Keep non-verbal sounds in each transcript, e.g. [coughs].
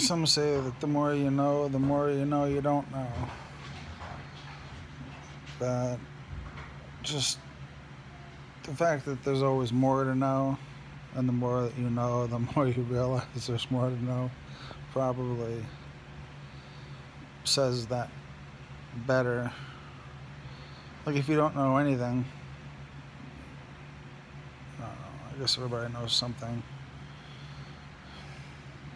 some say that the more you know, the more you know you don't know. But just the fact that there's always more to know, and the more that you know, the [laughs] more you realize there's more to know, probably says that better. Like if you don't know anything, I, know, I guess everybody knows something.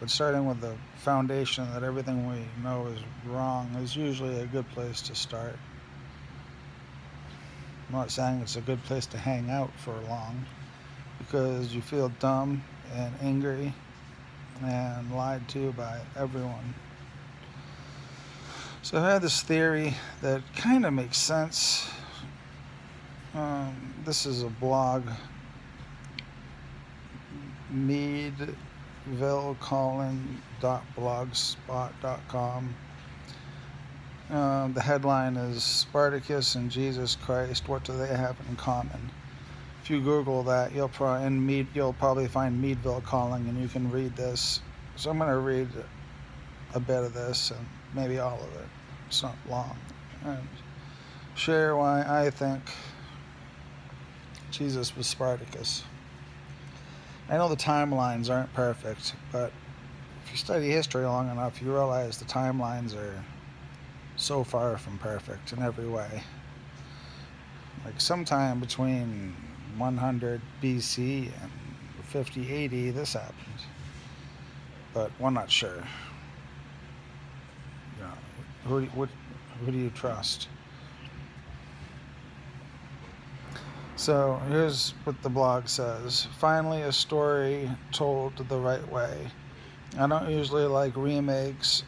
But starting with the foundation that everything we know is wrong is usually a good place to start. I'm not saying it's a good place to hang out for long because you feel dumb and angry and lied to by everyone. So I had this theory that kind of makes sense. Um, this is a blog, meadvillecolin.blogspot.com. Um, the headline is Spartacus and Jesus Christ. What do they have in common? If you Google that, you'll probably in Mead, you'll probably find Meadville Calling, and you can read this. So I'm going to read a bit of this and maybe all of it. It's not long. And share why I think Jesus was Spartacus. I know the timelines aren't perfect, but if you study history long enough, you realize the timelines are so far from perfect in every way. Like sometime between 100 BC and 50 AD, this happened. But we're not sure. Know, who, what, who do you trust? So here's what the blog says. Finally, a story told the right way. I don't usually like remakes,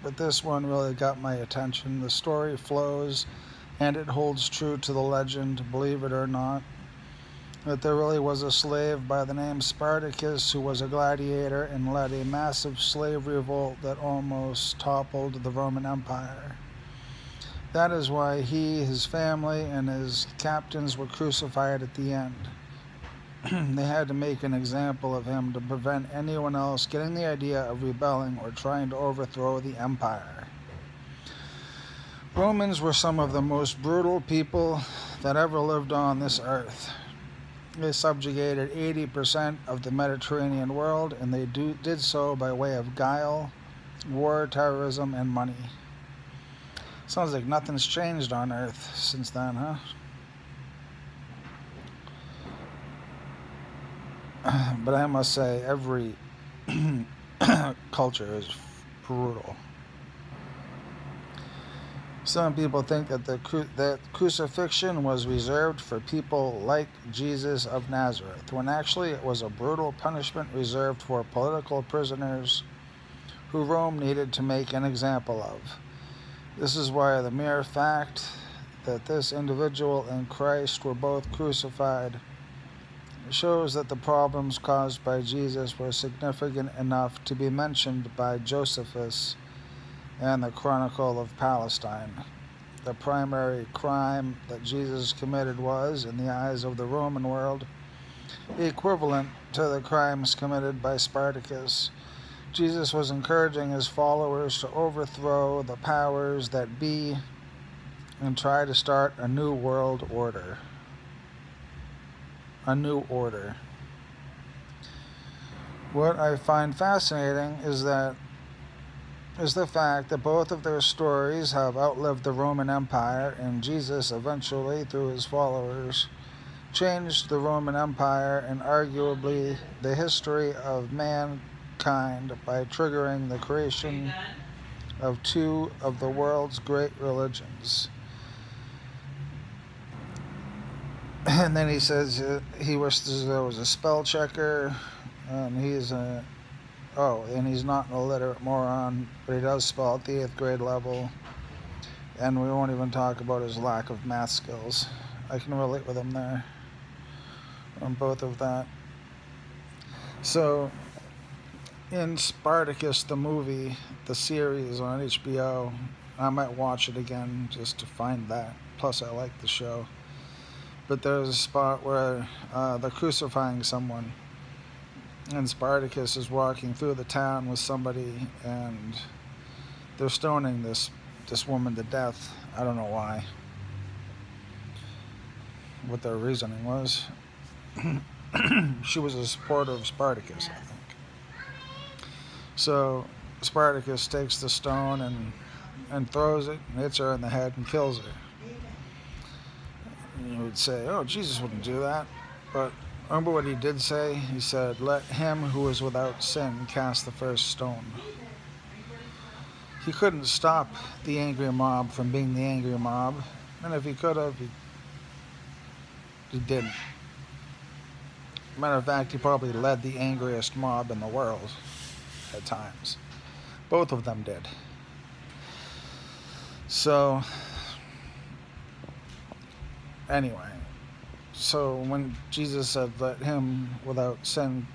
but this one really got my attention. The story flows and it holds true to the legend, believe it or not, that there really was a slave by the name Spartacus who was a gladiator and led a massive slave revolt that almost toppled the Roman Empire. That is why he, his family, and his captains were crucified at the end. [clears throat] they had to make an example of him to prevent anyone else getting the idea of rebelling or trying to overthrow the empire. Romans were some of the most brutal people that ever lived on this earth. They subjugated 80% of the Mediterranean world, and they do, did so by way of guile, war, terrorism, and money. Sounds like nothing's changed on Earth since then, huh? [clears throat] But I must say, every [clears throat] culture is brutal. Some people think that the cru- that crucifixion was reserved for people like Jesus of Nazareth, when actually it was a brutal punishment reserved for political prisoners who Rome needed to make an example of. This is why the mere fact that this individual and Christ were both crucified shows that the problems caused by Jesus were significant enough to be mentioned by Josephus and the Chronicle of Palestine. The primary crime that Jesus committed was, in the eyes of the Roman world, equivalent to the crimes committed by Spartacus. Jesus was encouraging his followers to overthrow the powers that be and try to start a new world order. A new order. What I find fascinating is that is the fact that both of their stories have outlived the Roman Empire and Jesus eventually through his followers changed the Roman Empire and arguably the history of man kind by triggering the creation of two of the world's great religions. [clears throat] And then he says uh, he wishes there was a spell checker, and he's a oh, and he's not an illiterate moron, but he does spell at the eighth grade level. And we won't even talk about his lack of math skills. I can relate with him there on both of that. So in Spartacus, the movie, the series on HBO. I might watch it again just to find that. Plus, I like the show. But there's a spot where uh, they're crucifying someone, and Spartacus is walking through the town with somebody, and they're stoning this this woman to death. I don't know why. What their reasoning was. [clears throat] she was a supporter of Spartacus, I think. So Spartacus takes the stone and and throws it and hits her in the head and kills her. And you would say, "Oh, Jesus wouldn't do that," but remember what he did say? He said, "Let him who is without sin cast the first stone." He couldn't stop the angry mob from being the angry mob, and if he could have, he, he didn't. Matter of fact, he probably led the angriest mob in the world at times. Both of them did. So, anyway, so when Jesus said, Let him without sin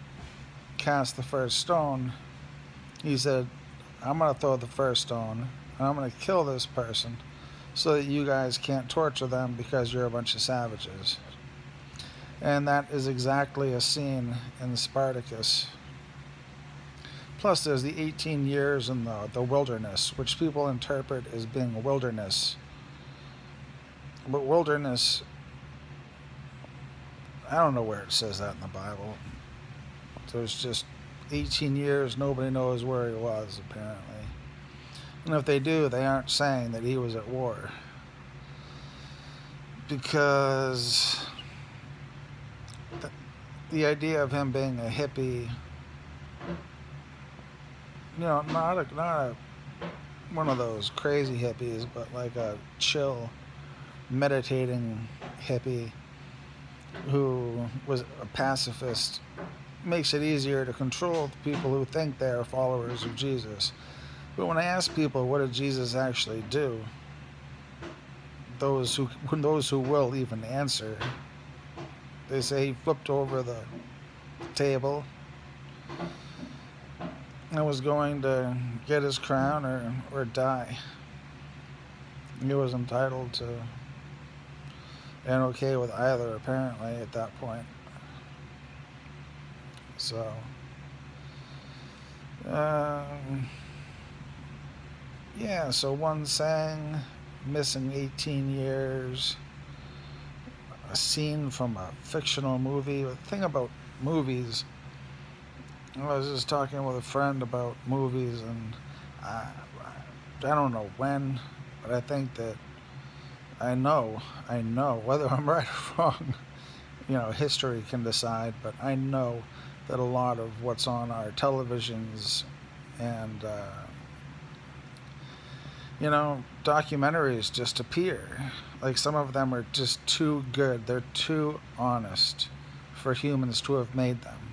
cast the first stone, he said, I'm going to throw the first stone and I'm going to kill this person so that you guys can't torture them because you're a bunch of savages. And that is exactly a scene in Spartacus. Plus, there's the 18 years in the, the wilderness, which people interpret as being a wilderness. But wilderness, I don't know where it says that in the Bible. There's just 18 years, nobody knows where he was, apparently. And if they do, they aren't saying that he was at war. Because the, the idea of him being a hippie, you know, not a, not a, one of those crazy hippies, but like a chill, meditating hippie who was a pacifist makes it easier to control the people who think they are followers of Jesus. But when I ask people what did Jesus actually do, those who [laughs] those who will even answer, they say he flipped over the table and was going to get his crown or, or die. He was entitled to and okay with either apparently at that point. So, um, yeah, so one sang, missing 18 years, a scene from a fictional movie. The thing about movies, I was just talking with a friend about movies, and I, I don't know when, but I think that I know, I know, [laughs] whether I'm right or wrong, you know, history can decide, but I know that a lot of what's on our televisions and uh, you know documentaries just appear. Like some of them are just too good. They're too honest for humans to have made them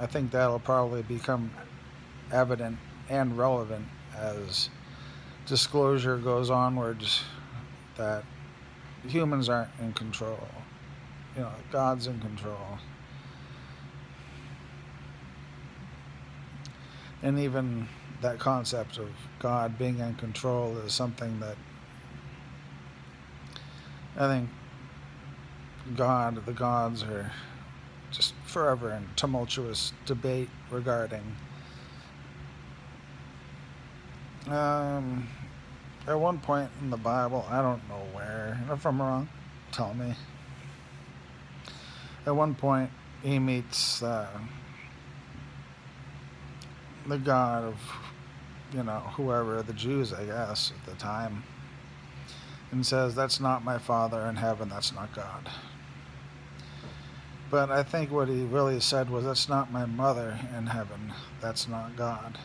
i think that'll probably become evident and relevant as disclosure goes onwards that humans aren't in control. You know god's in control. And even that concept of God being in control is something that I think God, the gods are just forever in tumultuous debate regarding. Um, at one point in the Bible, I don't know where, if I'm wrong, tell me. At one point, he meets uh, the God of, you know, whoever, the Jews, I guess, at the time, and says, That's not my Father in heaven, that's not God. But I think what he really said was, That's not my mother in heaven, that's not God.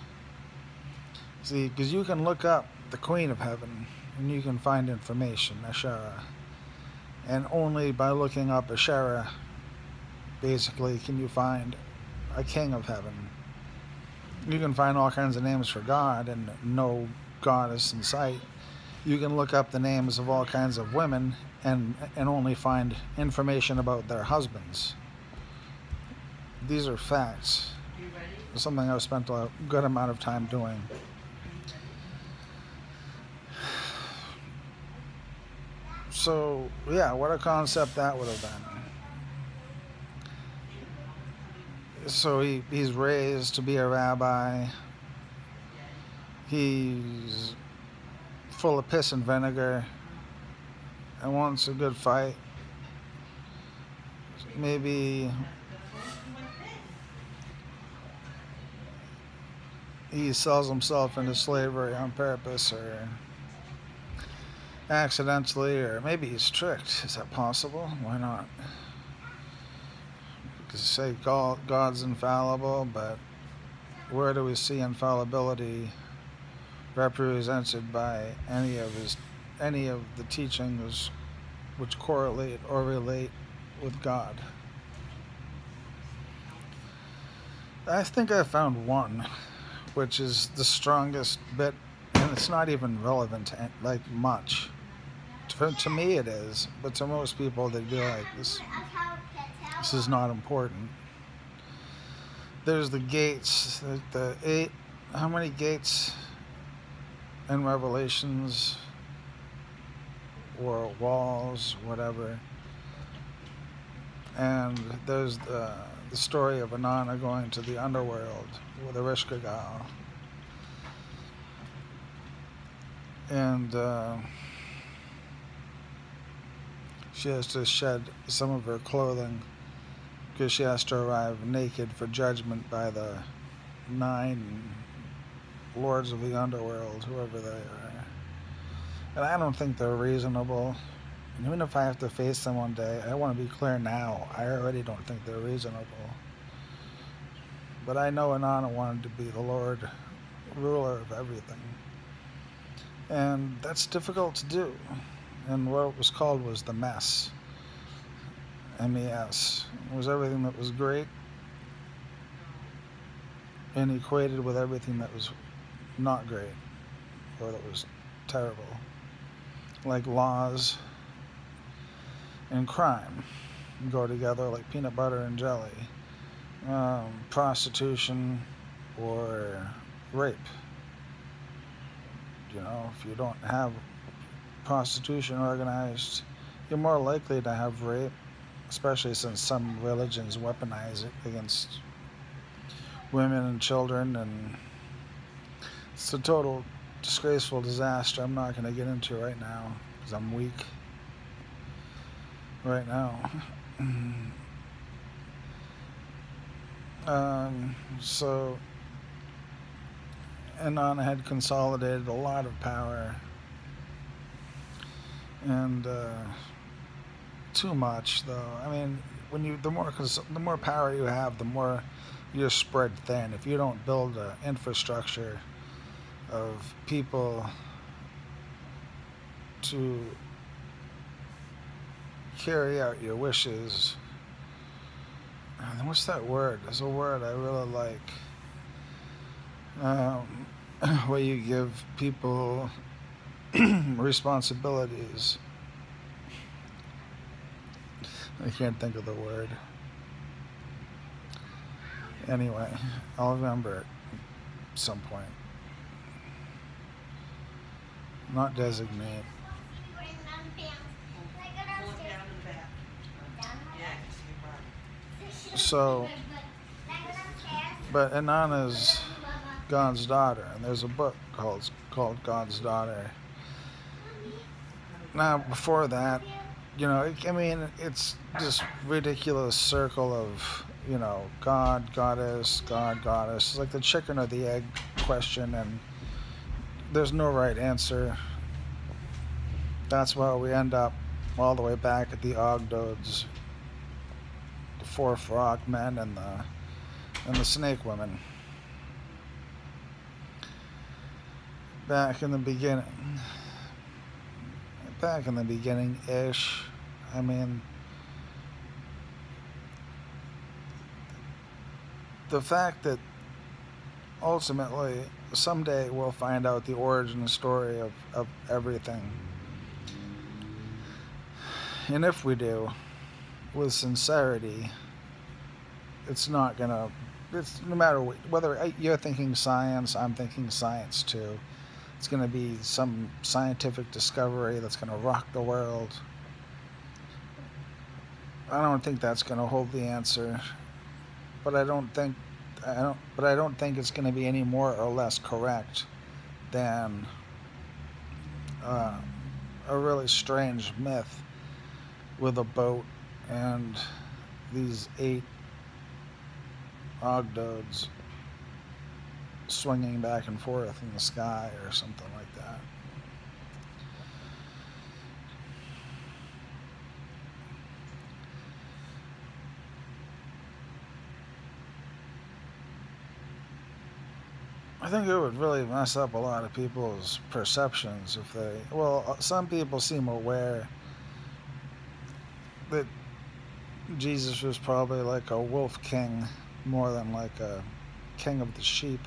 See, because you can look up the Queen of Heaven and you can find information, Asherah. And only by looking up Asherah, basically, can you find a King of Heaven you can find all kinds of names for God and no goddess in sight. You can look up the names of all kinds of women and and only find information about their husbands. These are facts. Something I've spent a good amount of time doing. So, yeah, what a concept that would have been. so he, he's raised to be a rabbi. He's full of piss and vinegar and wants a good fight. Maybe he sells himself into slavery on purpose or accidentally, or maybe he's tricked. Is that possible? Why not? Because say God, God's infallible, but where do we see infallibility represented by any of his any of the teachings which correlate or relate with God? I think I found one, which is the strongest bit, and it's not even relevant to like much. To, to me, it is, but to most people, they'd be like, "This, this is not important." There's the gates, the, the eight. How many gates in Revelations or walls, whatever? And there's the the story of Inanna going to the underworld with Ereshkigal. And uh, she has to shed some of her clothing because she has to arrive naked for judgment by the nine lords of the underworld, whoever they are. And I don't think they're reasonable. And even if I have to face them one day, I want to be clear now. I already don't think they're reasonable. But I know Inanna wanted to be the Lord, ruler of everything. And that's difficult to do. And what it was called was the mess. M E S. It was everything that was great and equated with everything that was not great or that was terrible. Like laws and crime go together like peanut butter and jelly. Um, prostitution or rape. You know, if you don't have prostitution organized, you're more likely to have rape, especially since some religions weaponize it against women and children, and it's a total disgraceful disaster. I'm not going to get into right now because I'm weak right now. [clears throat] um, so, Inanna had consolidated a lot of power and uh, too much though. I mean, when you the more the more power you have, the more you're spread thin. If you don't build an infrastructure of people to carry out your wishes. And what's that word? There's a word I really like. Um, [clears throat] where you give people [clears throat] responsibilities. I can't think of the word. Anyway, I'll remember it some point. Not designate. So, but Inanna's God's daughter, and there's a book called called God's Daughter. Now, before that, you know, I mean, it's this ridiculous circle of, you know, God, goddess, God, goddess. It's like the chicken or the egg question, and there's no right answer. That's why we end up all the way back at the Ogdoads four frog men and the and the snake women. Back in the beginning. Back in the beginning ish. I mean the fact that ultimately someday we'll find out the origin story of, of everything. And if we do, with sincerity, it's not gonna. It's no matter what, whether you're thinking science, I'm thinking science too. It's gonna be some scientific discovery that's gonna rock the world. I don't think that's gonna hold the answer. but I don't think I don't but I don't think it's going to be any more or less correct than uh, a really strange myth with a boat and these eight Ogdoads swinging back and forth in the sky or something like that. I think it would really mess up a lot of people's perceptions if they. Well, uh, some people seem aware that Jesus was probably like a wolf king more than like a king of the sheep.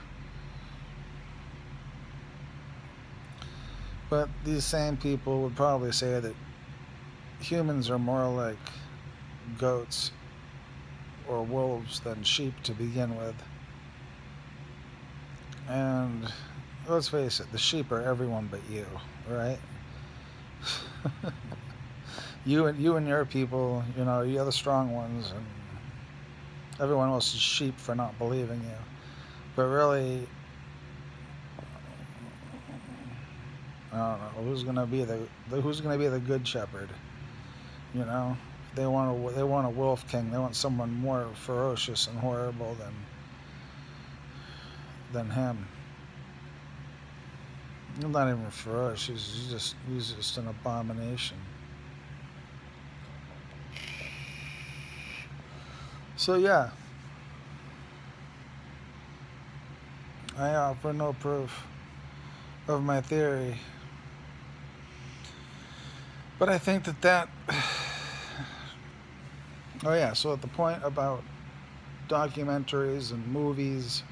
But these same people would probably say that humans are more like goats or wolves than sheep to begin with. And let's face it, the sheep are everyone but you, right? [laughs] you and you and your people, you know, you're the strong ones, and everyone else is sheep for not believing you. But really, I don't know who's gonna be the, the who's gonna be the good shepherd. You know, they want a they want a wolf king. They want someone more ferocious and horrible than than him. Not even ferocious. He's just he's just an abomination. So yeah, I offer no proof of my theory, but I think that that. [sighs] Oh yeah, so at the point about documentaries and movies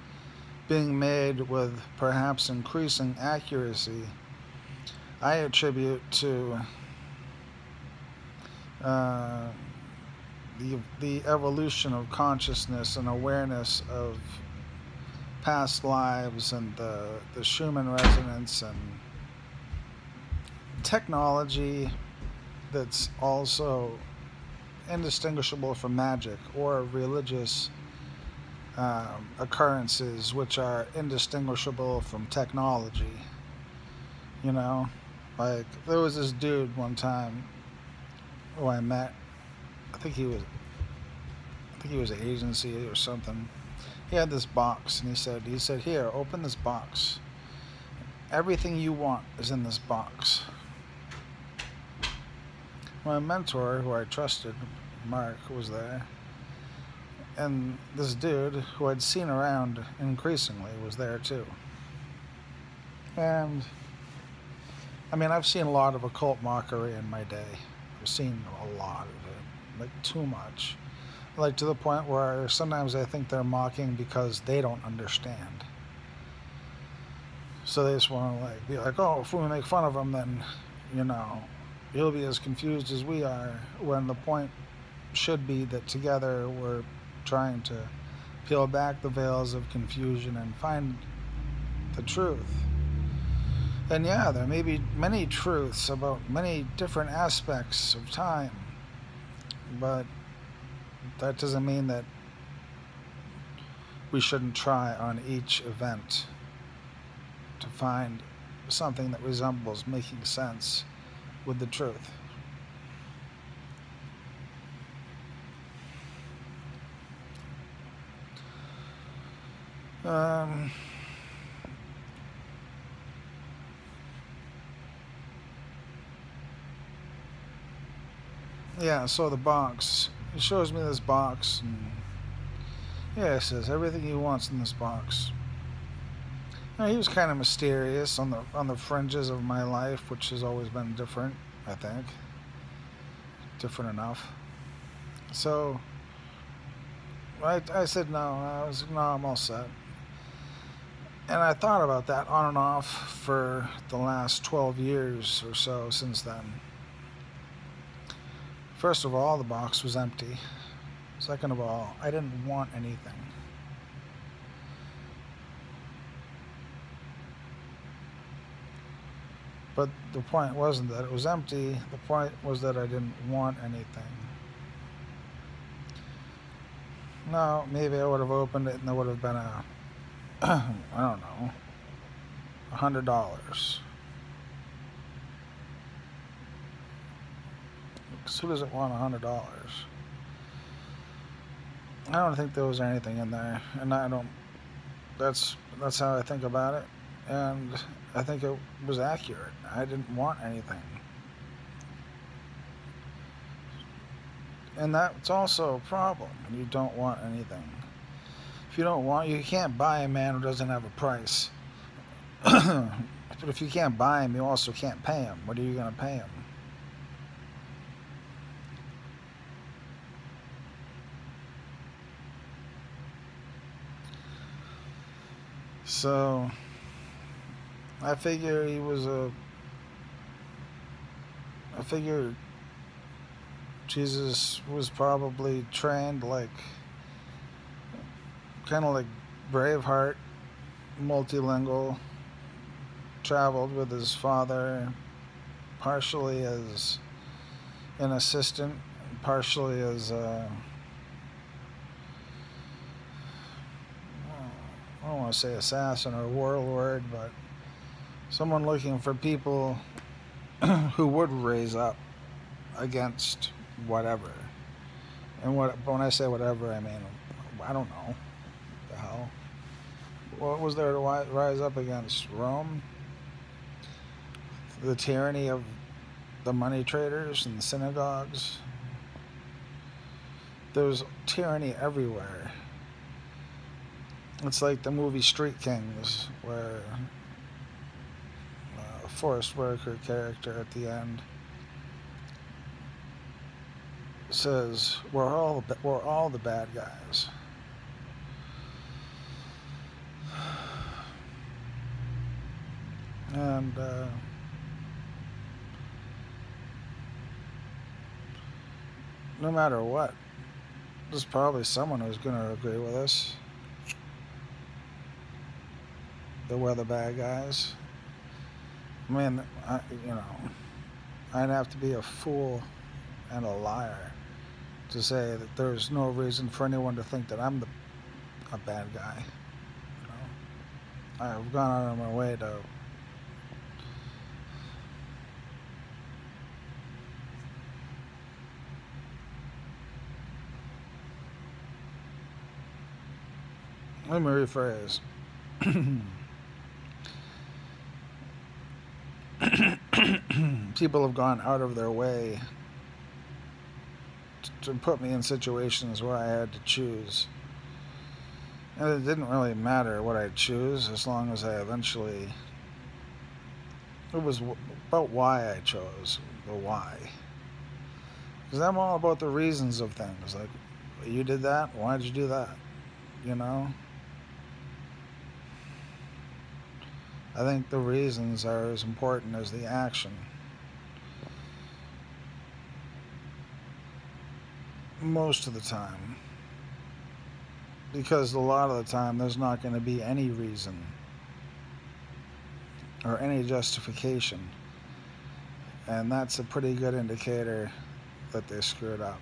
being made with perhaps increasing accuracy, I attribute to uh, the, the evolution of consciousness and awareness of past lives and the, the Schumann resonance and technology that's also indistinguishable from magic or religious um, occurrences which are indistinguishable from technology. You know, like there was this dude one time who I met. I think he was, I think he was an agency or something. He had this box, and he said, he said, here, open this box. Everything you want is in this box. My mentor, who I trusted, Mark, was there and this dude who I'd seen around increasingly was there too. And I mean, I've seen a lot of occult mockery in my day. I've seen a lot of it, like too much. Like to the point where sometimes I think they're mocking because they don't understand. So they just want to like be like, oh, if we make fun of him, then you know, he'll be as confused as we are. When the point should be that together we're trying to peel back the veils of confusion and find the truth. And yeah, there may be many truths about many different aspects of time, but that doesn't mean that we shouldn't try on each event to find something that resembles making sense with the truth. Um, yeah, so the box. It shows me this box. And yeah, it says everything he wants in this box. Know, he was kind of mysterious on the on the fringes of my life, which has always been different, I think. Different enough. So I, I said no. I was no, I'm all set. And I thought about that on and off for the last 12 years or so since then. First of all, the box was empty. Second of all, I didn't want anything. But the point wasn't that it was empty, the point was that I didn't want anything. No, maybe I would have opened it and there would have been a, I don't know, a hundred dollars. Who doesn't want a hundred dollars? I don't think there was anything in there, and I don't. That's that's how I think about it, and I think it was accurate. I didn't want anything. And that's also a problem you don't want anything. If you don't want, you can't buy a man who doesn't have a price. [clears throat] but if you can't buy him, you also can't pay him. What are you going to pay him? So, I figure he was a. I figure Jesus was probably trained like kind of like Braveheart, multilingual, traveled with his father, partially as an assistant, partially as a, I don't want to say assassin or warlord, but someone looking for people [clears throat] who would raise up against whatever. And what when I say whatever, I mean I don't know. What was there to rise up against Rome? The tyranny of the money traders and the synagogues. There's tyranny everywhere. It's like the movie Street Kings, where uh, a Forest Whitaker character at the end says we're all we're all the bad guys. And uh, no matter what, there's probably someone who's going to agree with us the bad guys. I mean, I, you know, I'd have to be a fool and a liar to say that there's no reason for anyone to think that I'm the a bad guy. I've gone out of my way to let me rephrase. [clears throat] People have gone out of their way to put me in situations where I had to choose. And it didn't really matter what I choose as long as I eventually. It was about why I chose, the why. Because I'm all about the reasons of things. Like, you did that? Why did you do that? You know? I think the reasons are as important as the action. most of the time. Because a lot of the time, there's not going to be any reason or any justification. And that's a pretty good indicator that they screwed up.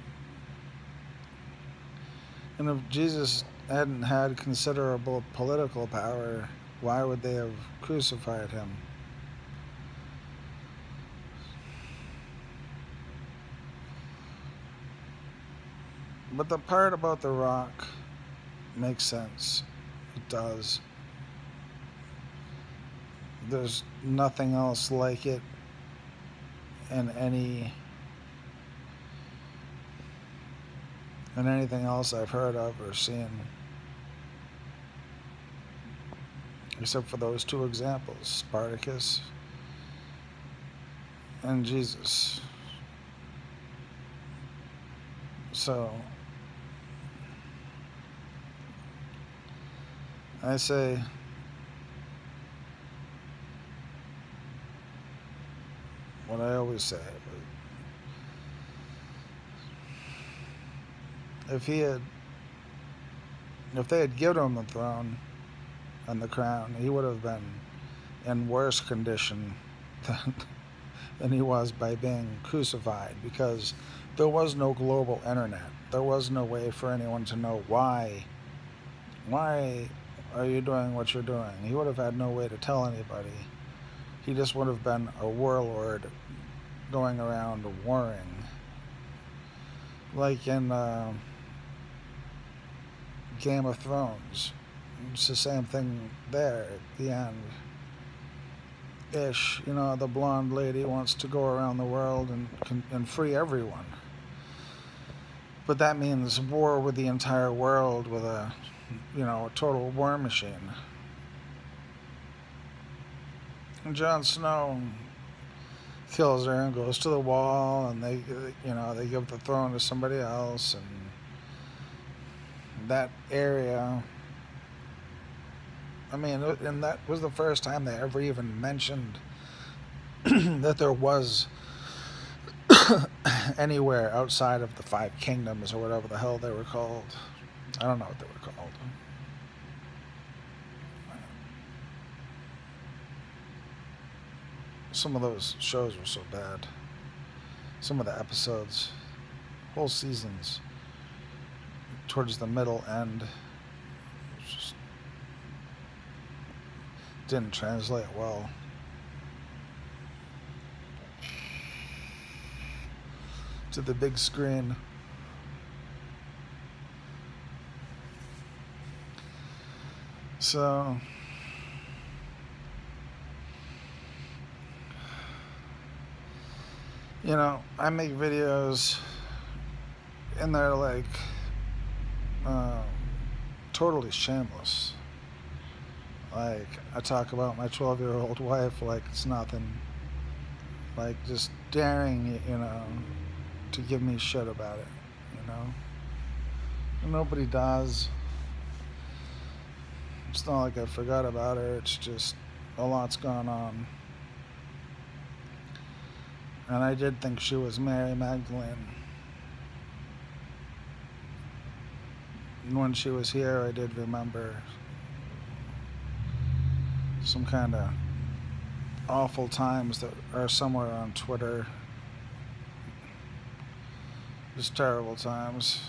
And if Jesus hadn't had considerable political power, why would they have crucified him? But the part about the rock makes sense. It does. There's nothing else like it in any in anything else I've heard of or seen. Except for those two examples, Spartacus and Jesus. So I say what I always say. If he had, if they had given him the throne and the crown, he would have been in worse condition [laughs] than, than he was by being crucified because there was no global internet. there was no way for anyone to know why. Why are you doing what you're doing? He would have had no way to tell anybody. He just would have been a warlord going around warring. Like in uh, Game of Thrones. It's the same thing there at the end. Ish, you know, the blonde lady wants to go around the world and, and free everyone. But that means war with the entire world with a, you know, a total war machine. And Jon Snow kills her and goes to the wall, and they, you know, they give the throne to somebody else, and that area. I mean, and that was the first time they ever even mentioned [clears throat] that there was [coughs] anywhere outside of the five kingdoms or whatever the hell they were called. I don't know what they were called. Some of those shows were so bad. Some of the episodes, whole seasons, towards the middle end, just didn't translate well. to the big screen. So, you know, I make videos and they're like um, totally shameless. Like, I talk about my 12 year old [laughs] wife like it's nothing. Like, just daring, you know, to give me shit about it, you know? Nobody does. It's not like I forgot about her, it's just a lot's gone on. And I did think she was Mary Magdalene. And when she was here, I did remember some kind of awful times that are somewhere on Twitter just terrible times.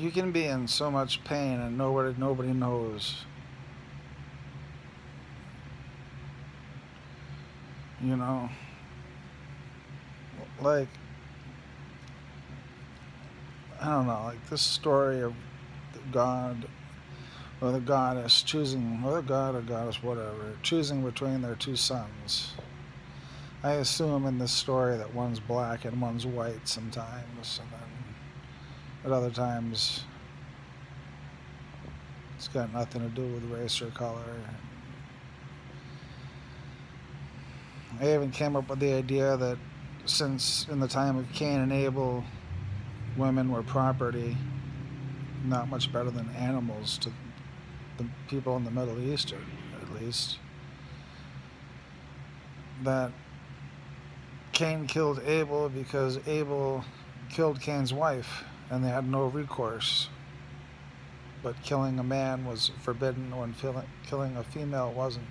You can be in so much pain and nobody nobody knows. You know, like I don't know, like this story of God or the goddess choosing, or the god or goddess, whatever, choosing between their two sons. I assume in this story that one's black and one's white sometimes, and then at other times it's got nothing to do with race or color. I even came up with the idea that since in the time of Cain and Abel, women were property, not much better than animals to the people in the Middle East, at least, that Cain killed Abel because Abel killed Cain's wife and they had no recourse. But killing a man was forbidden when killing a female wasn't.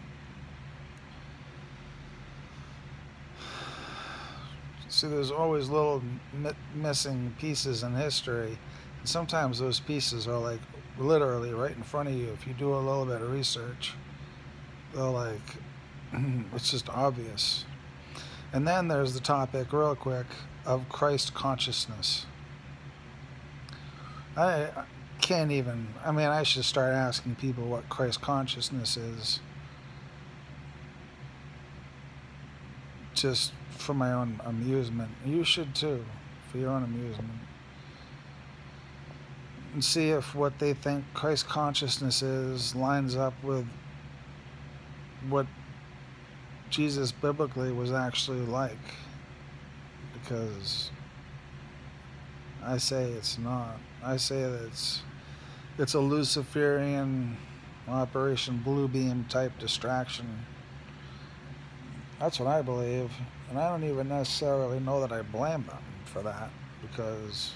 See, there's always little missing pieces in history. And sometimes those pieces are like literally right in front of you if you do a little bit of research. They're like, [clears throat] it's just obvious. And then there's the topic, real quick, of Christ consciousness. I can't even, I mean, I should start asking people what Christ consciousness is. Just for my own amusement. You should too, for your own amusement and see if what they think Christ consciousness is lines up with what Jesus biblically was actually like. Because I say it's not. I say that it's a Luciferian Operation Bluebeam type distraction. That's what I believe. And I don't even necessarily know that I blame them for that because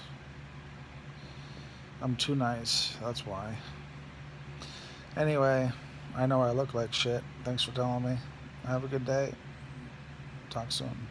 I'm too nice. That's why. Anyway, I know I look like shit. Thanks for telling me. Have a good day. Talk soon.